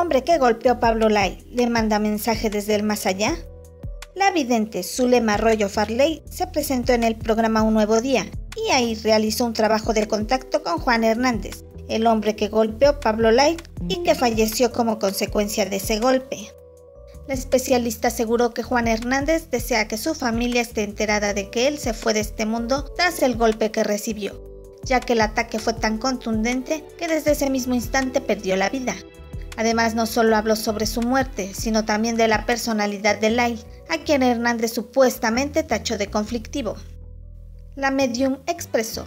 hombre que golpeó Pablo Lai le manda mensaje desde el más allá. La vidente Zulema Arroyo Farley se presentó en el programa Un Nuevo Día y ahí realizó un trabajo de contacto con Juan Hernández, el hombre que golpeó Pablo Lai y que falleció como consecuencia de ese golpe. La especialista aseguró que Juan Hernández desea que su familia esté enterada de que él se fue de este mundo tras el golpe que recibió, ya que el ataque fue tan contundente que desde ese mismo instante perdió la vida. Además, no solo habló sobre su muerte, sino también de la personalidad de Lai, a quien Hernández supuestamente tachó de conflictivo. La medium expresó,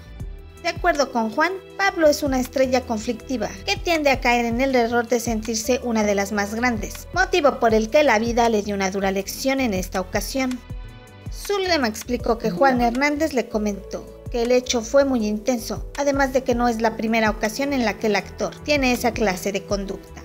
de acuerdo con Juan, Pablo es una estrella conflictiva que tiende a caer en el error de sentirse una de las más grandes, motivo por el que la vida le dio una dura lección en esta ocasión. Zulema explicó que Juan Hernández le comentó que el hecho fue muy intenso, además de que no es la primera ocasión en la que el actor tiene esa clase de conducta.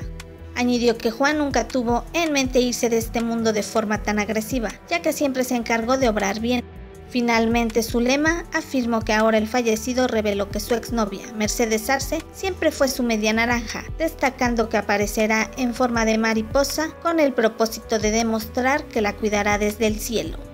Añadió que Juan nunca tuvo en mente irse de este mundo de forma tan agresiva, ya que siempre se encargó de obrar bien. Finalmente, Zulema afirmó que ahora el fallecido reveló que su exnovia, Mercedes Arce, siempre fue su media naranja, destacando que aparecerá en forma de mariposa con el propósito de demostrar que la cuidará desde el cielo.